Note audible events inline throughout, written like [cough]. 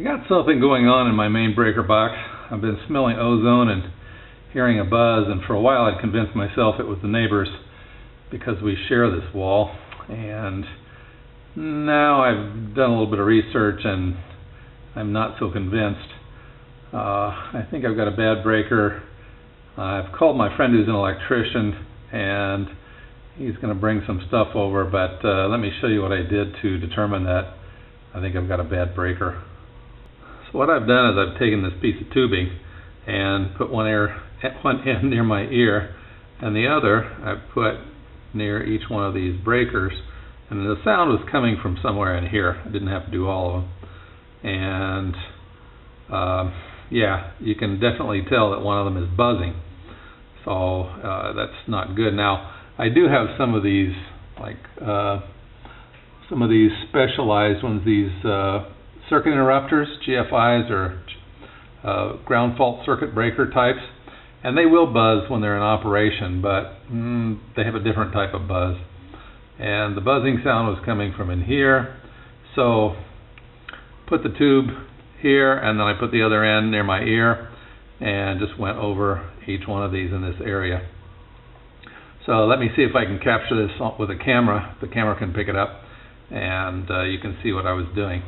I got something going on in my main breaker box. I've been smelling ozone and hearing a buzz, and for a while I'd convinced myself it was the neighbors because we share this wall. And now I've done a little bit of research and I'm not so convinced. Uh, I think I've got a bad breaker. I've called my friend who's an electrician and he's going to bring some stuff over, but uh, let me show you what I did to determine that I think I've got a bad breaker. So what I've done is I've taken this piece of tubing and put one ear [laughs] one end near my ear and the other I've put near each one of these breakers and the sound was coming from somewhere in here. I didn't have to do all of them. And um, yeah, you can definitely tell that one of them is buzzing. So uh, that's not good. Now, I do have some of these, like uh, some of these specialized ones, these uh, circuit interrupters, GFIs or uh, ground fault circuit breaker types, and they will buzz when they're in operation, but mm, they have a different type of buzz. And the buzzing sound was coming from in here, so put the tube here, and then I put the other end near my ear, and just went over each one of these in this area. So let me see if I can capture this with a camera. The camera can pick it up, and uh, you can see what I was doing.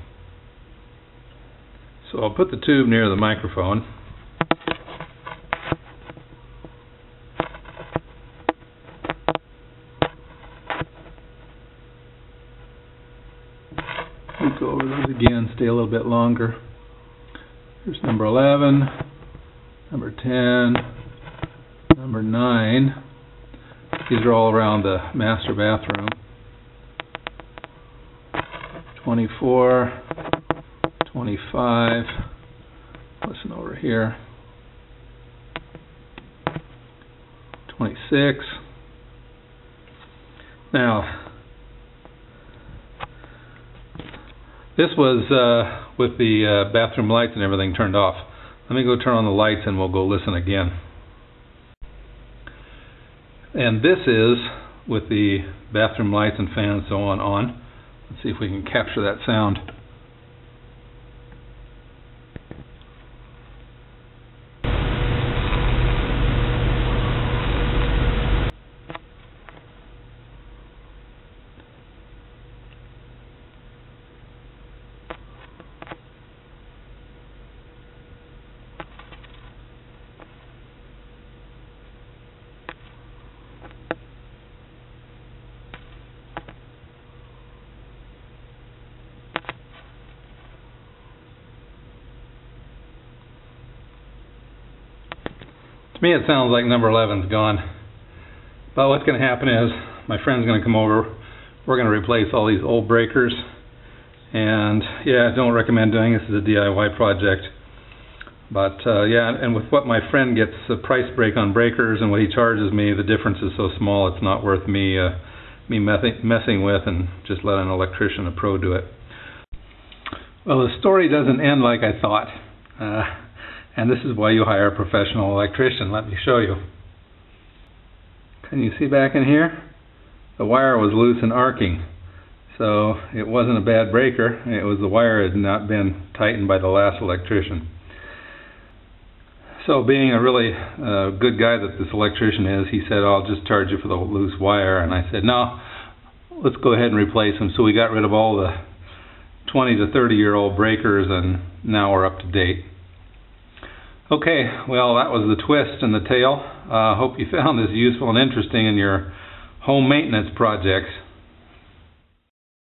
So I'll put the tube near the microphone. Go over those again, stay a little bit longer. Here's number 11, number 10, number 9. These are all around the master bathroom. 24, 25, listen over here, 26. Now, this was uh, with the uh, bathroom lights and everything turned off. Let me go turn on the lights and we'll go listen again. And this is with the bathroom lights and fans so on on. Let's see if we can capture that sound. To me, it sounds like number 11's gone. But what's going to happen is my friend's going to come over. We're going to replace all these old breakers. And yeah, I don't recommend doing this as a DIY project. But uh, yeah, and with what my friend gets a price break on breakers and what he charges me, the difference is so small it's not worth me uh, me messing with and just let an electrician, a pro, do it. Well, the story doesn't end like I thought. Uh, and this is why you hire a professional electrician. Let me show you. Can you see back in here? The wire was loose and arcing. So it wasn't a bad breaker. It was the wire had not been tightened by the last electrician. So being a really uh, good guy that this electrician is, he said, I'll just charge you for the loose wire. And I said, no, let's go ahead and replace them. So we got rid of all the 20 to 30 year old breakers and now we're up to date. Okay, well, that was the twist and the tale. I uh, hope you found this useful and interesting in your home maintenance projects.